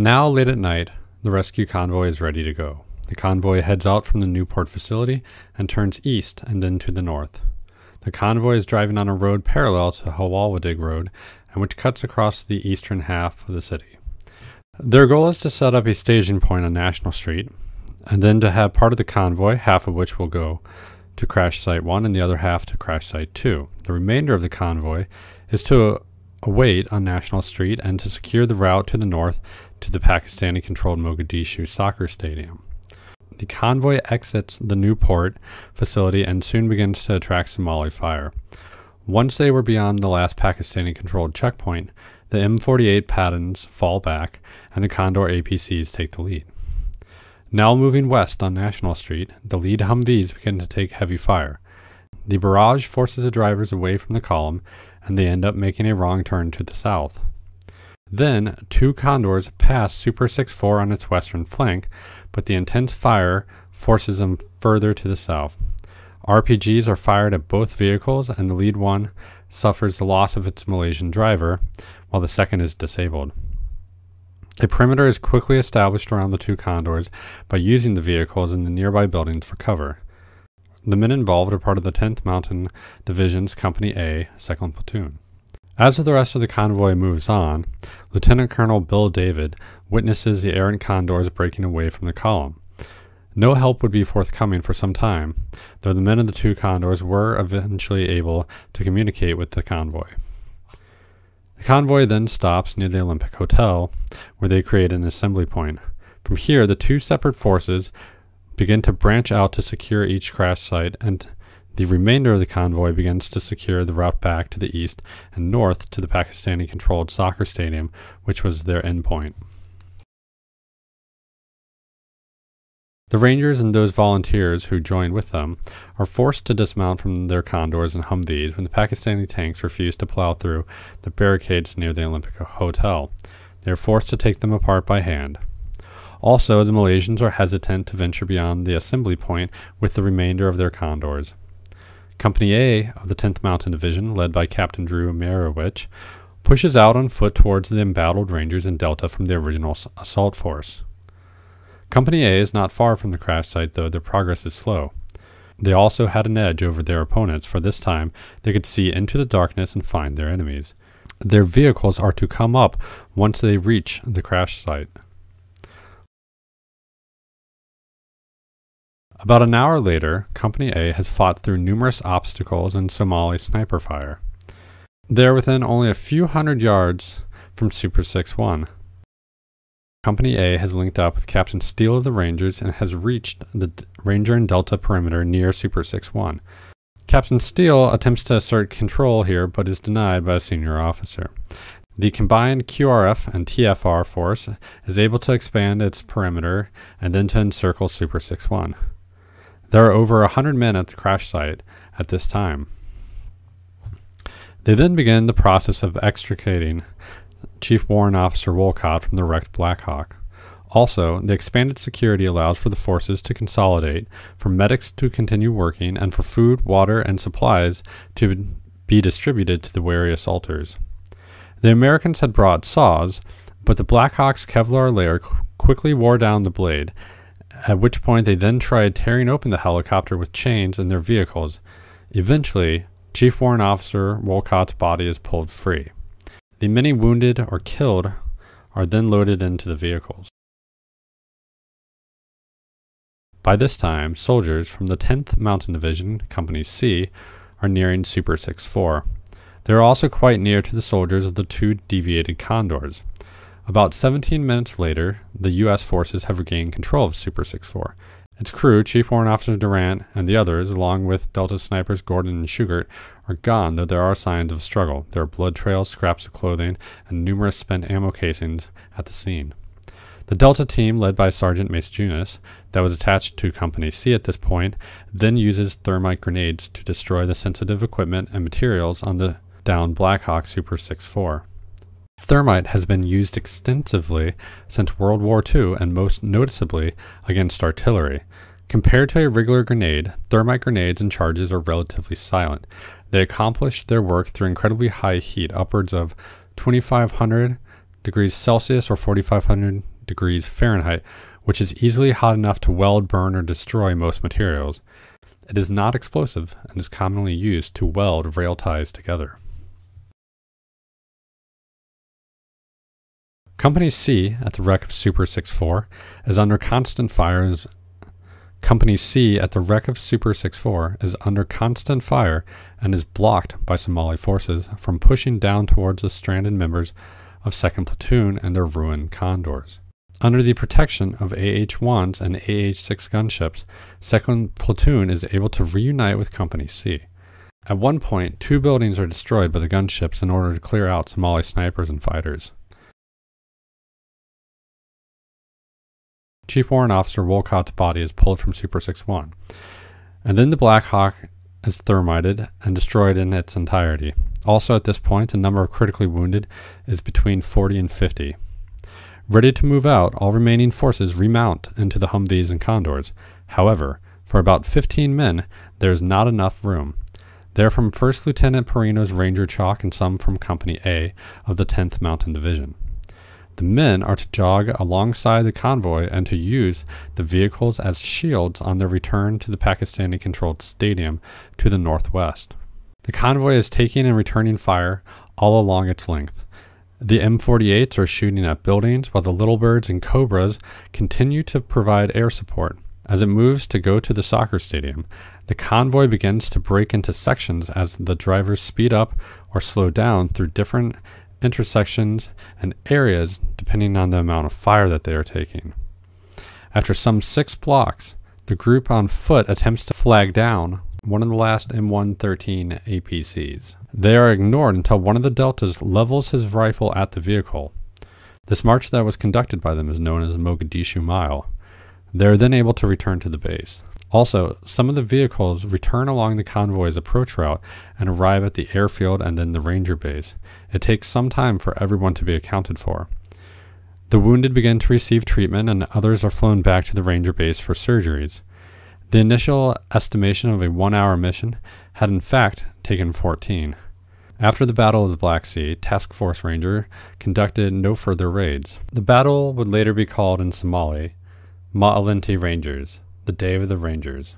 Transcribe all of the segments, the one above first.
Now, late at night, the rescue convoy is ready to go. The convoy heads out from the Newport facility and turns east and then to the north. The convoy is driving on a road parallel to Hawlwadig Road and which cuts across the eastern half of the city. Their goal is to set up a staging point on National Street and then to have part of the convoy, half of which will go to crash site 1 and the other half to crash site 2. The remainder of the convoy is to await on National Street and to secure the route to the north to the Pakistani controlled Mogadishu soccer stadium. The convoy exits the Newport facility and soon begins to attract Somali fire. Once they were beyond the last Pakistani controlled checkpoint, the M48 Pattons fall back and the Condor APCs take the lead. Now moving west on National Street, the lead Humvees begin to take heavy fire. The barrage forces the drivers away from the column, and they end up making a wrong turn to the south. Then, two Condors pass Super 6-4 on its western flank, but the intense fire forces them further to the south. RPGs are fired at both vehicles, and the lead one suffers the loss of its Malaysian driver, while the second is disabled. A perimeter is quickly established around the two condors by using the vehicles in the nearby buildings for cover. The men involved are part of the 10th Mountain Division's Company A, 2nd Platoon. As the rest of the convoy moves on, Lieutenant Colonel Bill David witnesses the errant condors breaking away from the column. No help would be forthcoming for some time, though the men of the two condors were eventually able to communicate with the convoy. The convoy then stops near the Olympic Hotel, where they create an assembly point. From here, the two separate forces begin to branch out to secure each crash site, and the remainder of the convoy begins to secure the route back to the east and north to the Pakistani controlled soccer stadium, which was their endpoint. The Rangers and those volunteers who joined with them are forced to dismount from their Condors and Humvees when the Pakistani tanks refuse to plow through the barricades near the Olympic Hotel. They are forced to take them apart by hand. Also, the Malaysians are hesitant to venture beyond the assembly point with the remainder of their Condors. Company A of the 10th Mountain Division, led by Captain Drew Meyerowich, pushes out on foot towards the embattled Rangers and Delta from the original assault force. Company A is not far from the crash site, though their progress is slow. They also had an edge over their opponents, for this time they could see into the darkness and find their enemies. Their vehicles are to come up once they reach the crash site. About an hour later, Company A has fought through numerous obstacles and Somali sniper fire. They are within only a few hundred yards from Super 6 1. Company A has linked up with Captain Steele of the Rangers and has reached the Ranger and Delta perimeter near Super 6-1. Captain Steele attempts to assert control here but is denied by a senior officer. The combined QRF and TFR force is able to expand its perimeter and then to encircle Super 6-1. There are over a hundred men at the crash site at this time. They then begin the process of extricating Chief Warrant Officer Wolcott from the wrecked Blackhawk. Also, the expanded security allows for the forces to consolidate, for medics to continue working, and for food, water, and supplies to be distributed to the wary assaulters. The Americans had brought saws, but the Blackhawk's Kevlar layer qu- quickly wore down the blade, at which point they then tried tearing open the helicopter with chains and their vehicles. Eventually, Chief Warrant Officer Wolcott's body is pulled free. The many wounded or killed are then loaded into the vehicles. By this time, soldiers from the 10th Mountain Division, Company C, are nearing Super 6 4. They are also quite near to the soldiers of the two deviated Condors. About 17 minutes later, the U.S. forces have regained control of Super 6 4. Its crew, Chief Warrant Officer Durant, and the others, along with Delta snipers Gordon and Shugart, are gone, though there are signs of struggle. There are blood trails, scraps of clothing, and numerous spent ammo casings at the scene. The Delta team, led by Sergeant Mace Junis, that was attached to Company C at this point, then uses thermite grenades to destroy the sensitive equipment and materials on the downed Blackhawk Super 6 4. Thermite has been used extensively since World War II and most noticeably against artillery. Compared to a regular grenade, thermite grenades and charges are relatively silent. They accomplish their work through incredibly high heat, upwards of 2500 degrees Celsius or 4500 degrees Fahrenheit, which is easily hot enough to weld, burn, or destroy most materials. It is not explosive and is commonly used to weld rail ties together. Company C at the wreck of Super 64 is under constant fire. Company C at the wreck of Super 64 is under constant fire and is blocked by Somali forces from pushing down towards the stranded members of 2nd Platoon and their ruined condors. Under the protection of AH-1s and AH-6 gunships, 2nd Platoon is able to reunite with Company C. At one point, two buildings are destroyed by the gunships in order to clear out Somali snipers and fighters. Chief Warrant Officer Wolcott's body is pulled from Super 61, and then the Black Hawk is thermited and destroyed in its entirety. Also, at this point, the number of critically wounded is between 40 and 50. Ready to move out, all remaining forces remount into the Humvees and Condors. However, for about 15 men, there is not enough room. They are from 1st Lieutenant Perino's Ranger Chalk and some from Company A of the 10th Mountain Division. The men are to jog alongside the convoy and to use the vehicles as shields on their return to the Pakistani controlled stadium to the northwest. The convoy is taking and returning fire all along its length. The M48s are shooting at buildings while the Little Birds and Cobras continue to provide air support. As it moves to go to the soccer stadium, the convoy begins to break into sections as the drivers speed up or slow down through different intersections, and areas depending on the amount of fire that they are taking. After some six blocks, the group on foot attempts to flag down one of the last M113 APCs. They are ignored until one of the Deltas levels his rifle at the vehicle. This march that was conducted by them is known as Mogadishu Mile. They are then able to return to the base. Also, some of the vehicles return along the convoy's approach route and arrive at the airfield and then the ranger base. It takes some time for everyone to be accounted for. The wounded begin to receive treatment and others are flown back to the ranger base for surgeries. The initial estimation of a one hour mission had in fact taken 14. After the Battle of the Black Sea, Task Force Ranger conducted no further raids. The battle would later be called in Somali Ma'alinti Rangers the Day of the Rangers.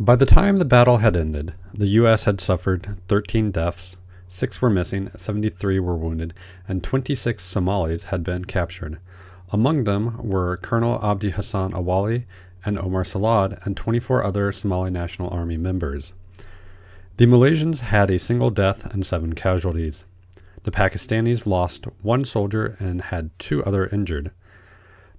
By the time the battle had ended, the U.S. had suffered 13 deaths, 6 were missing, 73 were wounded, and 26 Somalis had been captured. Among them were Colonel Abdi Hassan Awali and Omar Salad, and 24 other Somali National Army members. The Malaysians had a single death and seven casualties. The Pakistanis lost one soldier and had two other injured.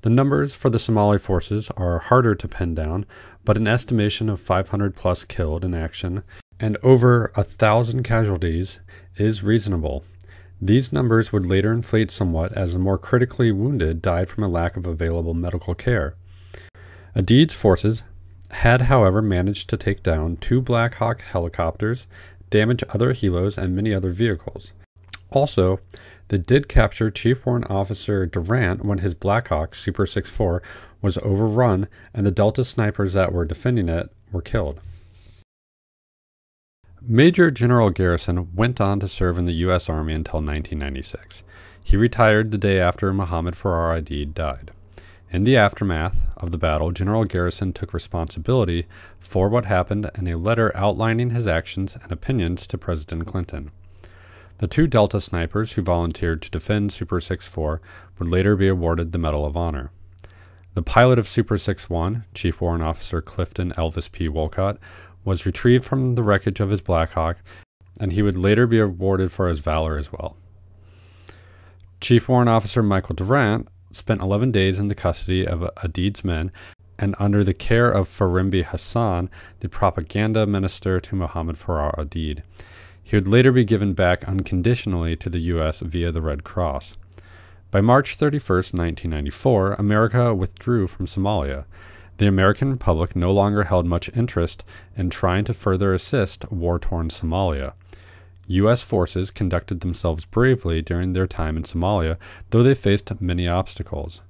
The numbers for the Somali forces are harder to pin down, but an estimation of 500 plus killed in action and over a thousand casualties is reasonable. These numbers would later inflate somewhat as the more critically wounded died from a lack of available medical care. Aidid's forces had, however, managed to take down two Black Hawk helicopters, damage other helos, and many other vehicles. Also, they did capture Chief Warrant Officer Durant when his Blackhawk Super 64 was overrun and the Delta snipers that were defending it were killed. Major General Garrison went on to serve in the U.S. Army until 1996. He retired the day after Muhammad Farrah Aidid died. In the aftermath of the battle, General Garrison took responsibility for what happened in a letter outlining his actions and opinions to President Clinton. The two Delta snipers who volunteered to defend Super 64 would later be awarded the Medal of Honor. The pilot of Super 61, Chief Warrant Officer Clifton Elvis P. Wolcott, was retrieved from the wreckage of his Blackhawk, and he would later be awarded for his valor as well. Chief Warrant Officer Michael Durant spent 11 days in the custody of Aidid's men and under the care of Firimbi Hassan, the propaganda minister to Muhammad Farrah Aidid. He would later be given back unconditionally to the U.S. via the Red Cross. By March 31, 1994, America withdrew from Somalia. The American public no longer held much interest in trying to further assist war torn Somalia. U.S. forces conducted themselves bravely during their time in Somalia, though they faced many obstacles.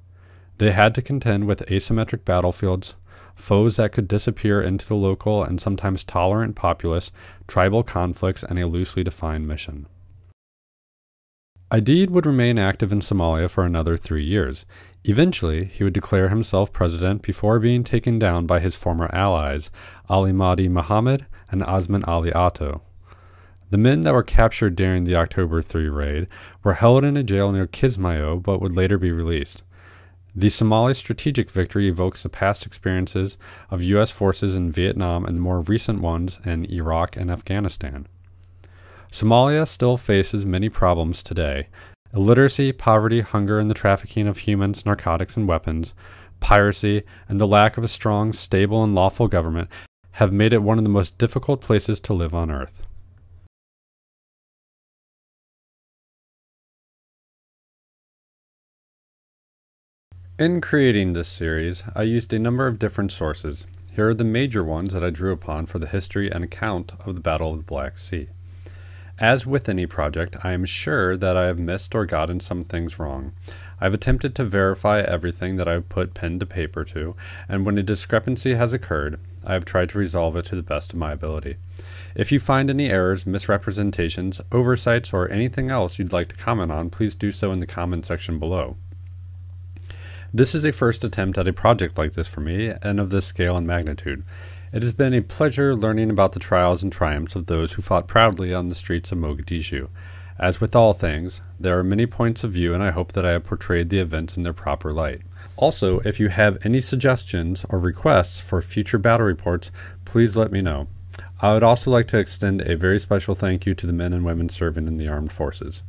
They had to contend with asymmetric battlefields, foes that could disappear into the local and sometimes tolerant populace, tribal conflicts, and a loosely defined mission. Aidid would remain active in Somalia for another three years. Eventually, he would declare himself president before being taken down by his former allies, Ali Mahdi Mohammed and Osman Ali Atto. The men that were captured during the October 3 raid were held in a jail near Kismayo but would later be released. The Somali strategic victory evokes the past experiences of U.S. forces in Vietnam and the more recent ones in Iraq and Afghanistan. Somalia still faces many problems today illiteracy, poverty, hunger, and the trafficking of humans, narcotics, and weapons, piracy, and the lack of a strong, stable, and lawful government have made it one of the most difficult places to live on earth. In creating this series, I used a number of different sources. Here are the major ones that I drew upon for the history and account of the Battle of the Black Sea. As with any project, I am sure that I have missed or gotten some things wrong. I have attempted to verify everything that I have put pen to paper to, and when a discrepancy has occurred, I have tried to resolve it to the best of my ability. If you find any errors, misrepresentations, oversights, or anything else you'd like to comment on, please do so in the comment section below. This is a first attempt at a project like this for me, and of this scale and magnitude. It has been a pleasure learning about the trials and triumphs of those who fought proudly on the streets of Mogadishu. As with all things, there are many points of view, and I hope that I have portrayed the events in their proper light. Also, if you have any suggestions or requests for future battle reports, please let me know. I would also like to extend a very special thank you to the men and women serving in the armed forces.